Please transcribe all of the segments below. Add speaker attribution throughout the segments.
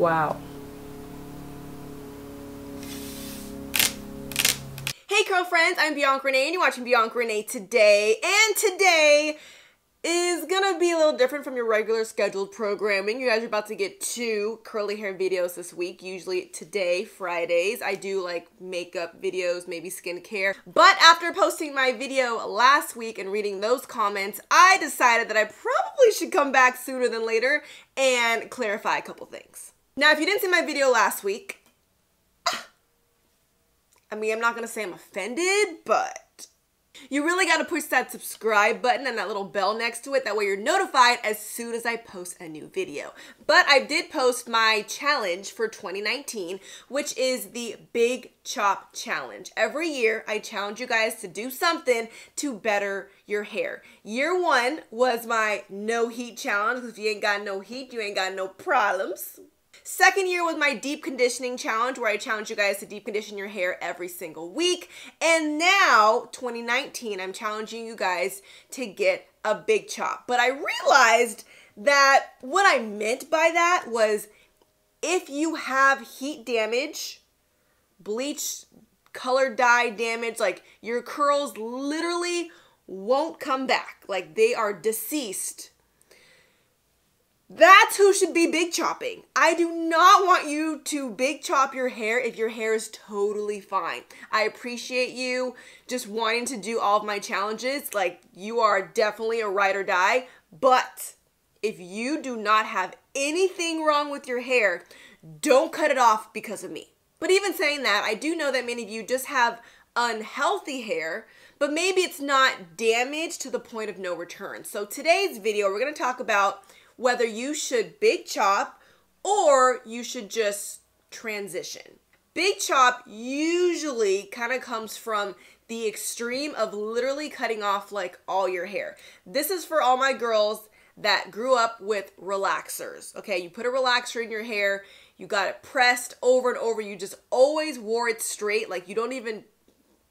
Speaker 1: Wow.
Speaker 2: Hey curl friends, I'm Bianca Renee and you're watching Bianca Renee today. And today is gonna be a little different from your regular scheduled programming. You guys are about to get two curly hair videos this week. Usually today, Fridays, I do like makeup videos, maybe skincare. But after posting my video last week and reading those comments, I decided that I probably should come back sooner than later and clarify a couple things. Now, if you didn't see my video last week, I mean, I'm not gonna say I'm offended, but you really gotta push that subscribe button and that little bell next to it. That way you're notified as soon as I post a new video. But I did post my challenge for 2019, which is the Big Chop Challenge. Every year, I challenge you guys to do something to better your hair. Year one was my no heat challenge. If you ain't got no heat, you ain't got no problems. Second year was my deep conditioning challenge where I challenge you guys to deep condition your hair every single week. And now, 2019, I'm challenging you guys to get a big chop. But I realized that what I meant by that was if you have heat damage, bleach, color dye damage, like your curls literally won't come back. Like they are deceased that's who should be big chopping. I do not want you to big chop your hair if your hair is totally fine. I appreciate you just wanting to do all of my challenges. Like, you are definitely a ride or die. But if you do not have anything wrong with your hair, don't cut it off because of me. But even saying that, I do know that many of you just have unhealthy hair, but maybe it's not damaged to the point of no return. So today's video, we're gonna talk about whether you should big chop or you should just transition. Big chop usually kind of comes from the extreme of literally cutting off like all your hair. This is for all my girls that grew up with relaxers. Okay, you put a relaxer in your hair, you got it pressed over and over, you just always wore it straight, like you don't even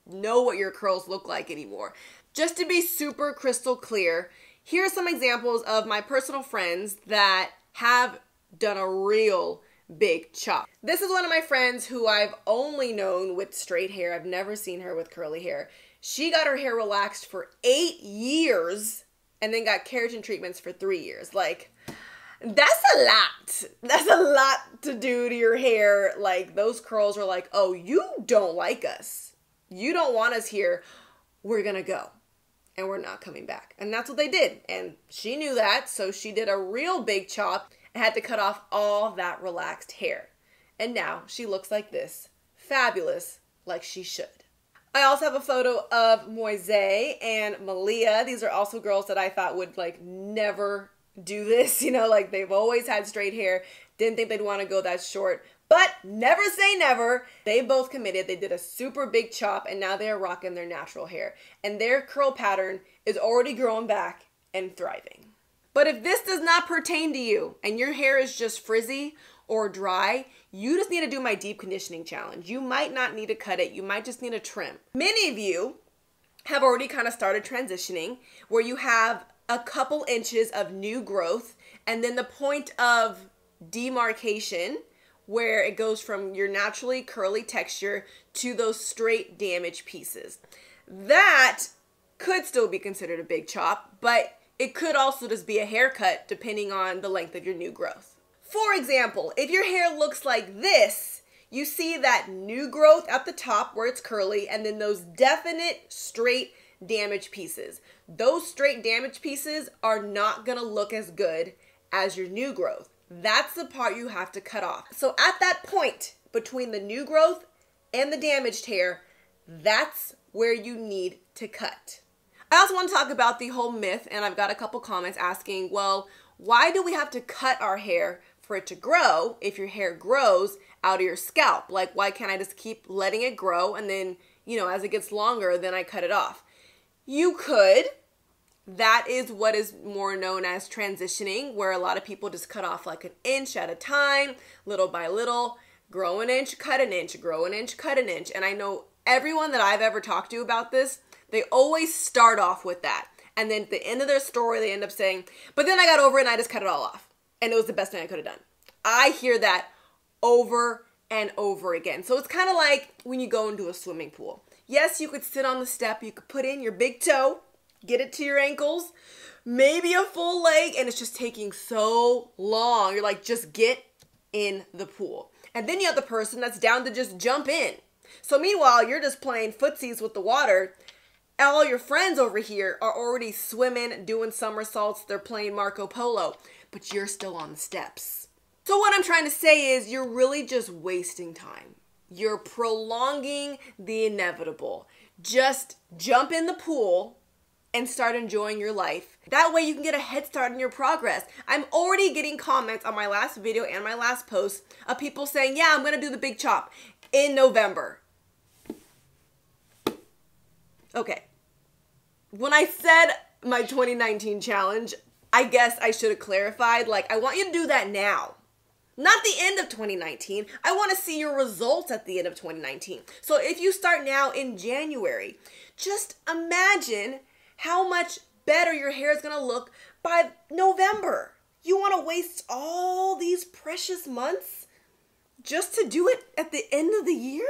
Speaker 2: know what your curls look like anymore. Just to be super crystal clear, here are some examples of my personal friends that have done a real big chop. This is one of my friends who I've only known with straight hair. I've never seen her with curly hair. She got her hair relaxed for eight years and then got keratin treatments for three years. Like, that's a lot. That's a lot to do to your hair. Like, those curls are like, oh, you don't like us. You don't want us here. We're gonna go and we're not coming back. And that's what they did. And she knew that, so she did a real big chop and had to cut off all that relaxed hair. And now she looks like this fabulous, like she should. I also have a photo of Moizee and Malia. These are also girls that I thought would like never do this. You know, like they've always had straight hair. Didn't think they'd want to go that short. But never say never. They both committed. They did a super big chop and now they are rocking their natural hair. And their curl pattern is already growing back and thriving. But if this does not pertain to you and your hair is just frizzy or dry, you just need to do my deep conditioning challenge. You might not need to cut it, you might just need a trim. Many of you have already kind of started transitioning where you have a couple inches of new growth and then the point of demarcation where it goes from your naturally curly texture to those straight damaged pieces. That could still be considered a big chop, but it could also just be a haircut depending on the length of your new growth. For example, if your hair looks like this, you see that new growth at the top where it's curly and then those definite straight damaged pieces. Those straight damaged pieces are not gonna look as good as your new growth. That's the part you have to cut off. So at that point between the new growth and the damaged hair, that's where you need to cut. I also want to talk about the whole myth, and I've got a couple comments asking, well, why do we have to cut our hair for it to grow if your hair grows out of your scalp? Like, why can't I just keep letting it grow and then, you know, as it gets longer, then I cut it off? You could, that is what is more known as transitioning, where a lot of people just cut off like an inch at a time, little by little, grow an inch, cut an inch, grow an inch, cut an inch. And I know everyone that I've ever talked to about this, they always start off with that. And then at the end of their story, they end up saying, but then I got over it and I just cut it all off. And it was the best thing I could have done. I hear that over and over again. So it's kind of like when you go into a swimming pool. Yes, you could sit on the step, you could put in your big toe, get it to your ankles, maybe a full leg, and it's just taking so long. You're like, just get in the pool. And then you have the person that's down to just jump in. So meanwhile, you're just playing footsies with the water. All your friends over here are already swimming, doing somersaults, they're playing Marco Polo, but you're still on the steps. So, what I'm trying to say is, you're really just wasting time. You're prolonging the inevitable. Just jump in the pool and start enjoying your life. That way you can get a head start in your progress. I'm already getting comments on my last video and my last post of people saying, yeah, I'm gonna do the big chop in November. Okay. When I said my 2019 challenge, I guess I should have clarified, like, I want you to do that now. Not the end of 2019. I want to see your results at the end of 2019. So if you start now in January, just imagine how much better your hair is going to look by November. You want to waste all these precious months just to do it at the end of the year?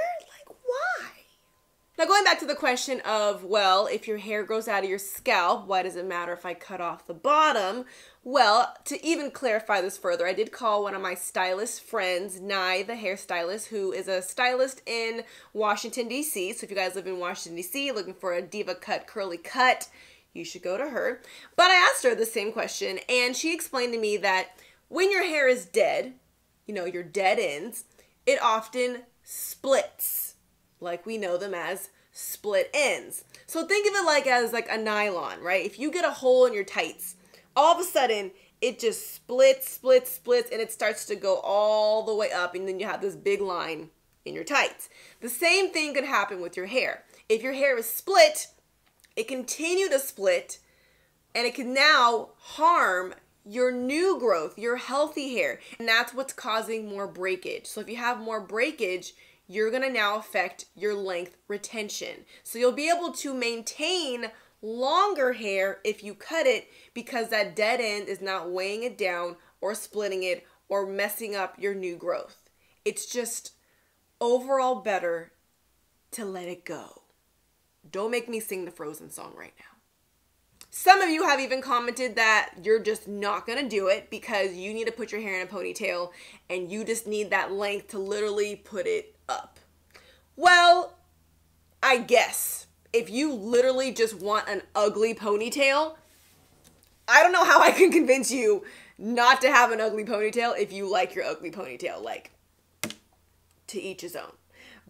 Speaker 2: Now, going back to the question of, well, if your hair grows out of your scalp, why does it matter if I cut off the bottom? Well, to even clarify this further, I did call one of my stylist friends, Nye, the hairstylist, who is a stylist in Washington, D.C. So if you guys live in Washington, D.C., looking for a diva cut, curly cut, you should go to her. But I asked her the same question, and she explained to me that when your hair is dead, you know, your dead ends, it often splits, like we know them as split ends. So think of it like as like a nylon, right? If you get a hole in your tights, all of a sudden it just splits, splits, splits, and it starts to go all the way up, and then you have this big line in your tights. The same thing could happen with your hair. If your hair is split, it continue to split and it can now harm your new growth, your healthy hair. And that's what's causing more breakage. So if you have more breakage, you're to now affect your length retention. So you'll be able to maintain longer hair if you cut it because that dead end is not weighing it down or splitting it or messing up your new growth. It's just overall better to let it go. Don't make me sing the Frozen song right now. Some of you have even commented that you're just not to do it because you need to put your hair in a ponytail and you just need that length to literally put it up. Well, I guess if you literally just want an ugly ponytail, I don't know how I can convince you not to have an ugly ponytail if you like your ugly ponytail. Like, to each his own.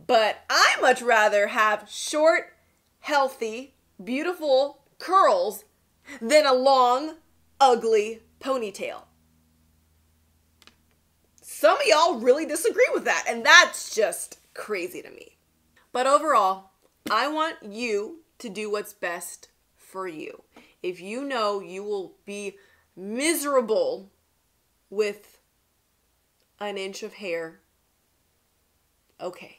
Speaker 2: But I much rather have short, healthy, beautiful curls than a long, ugly ponytail. Some of y'all really disagree with that, and that's just crazy to me. But overall, I want you to do what's best for you. If you know you will be miserable with an inch of hair, okay.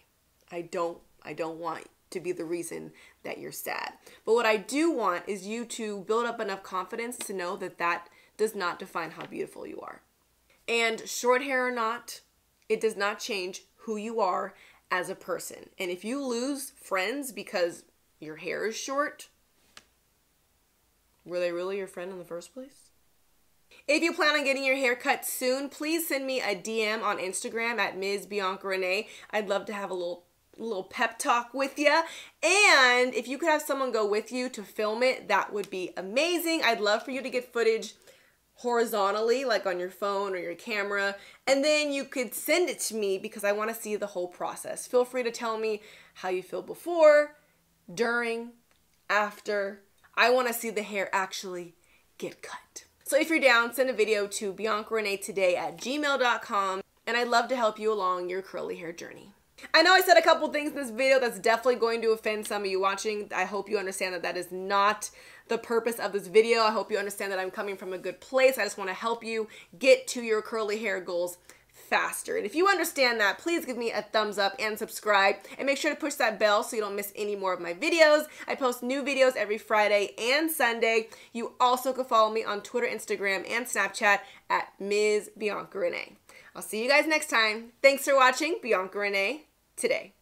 Speaker 2: I don't I don't want to be the reason that you're sad. But what I do want is you to build up enough confidence to know that that does not define how beautiful you are. And short hair or not, it does not change who you are as a person. And if you lose friends because your hair is short, were they really your friend in the first place? If you plan on getting your hair cut soon, please send me a DM on Instagram at Ms. Bianca Renee. I'd love to have a little little pep talk with you. And if you could have someone go with you to film it, that would be amazing. I'd love for you to get footage horizontally, like on your phone or your camera, and then you could send it to me because I want to see the whole process. Feel free to tell me how you feel before, during, after. I want to see the hair actually get cut. So if you're down, send a video to Bianca at gmail.com, and I'd love to help you along your curly hair journey. I know I said a couple things in this video that's definitely going to offend some of you watching. I hope you understand that that is not the purpose of this video. I hope you understand that I'm coming from a good place. I just want to help you get to your curly hair goals faster. And if you understand that, please give me a thumbs up and subscribe and make sure to push that bell so you don't miss any more of my videos. I post new videos every Friday and Sunday. You also can follow me on Twitter, Instagram, and Snapchat at Ms. Bianca Renee. I'll see you guys next time. Thanks for watching Bianca Renee today.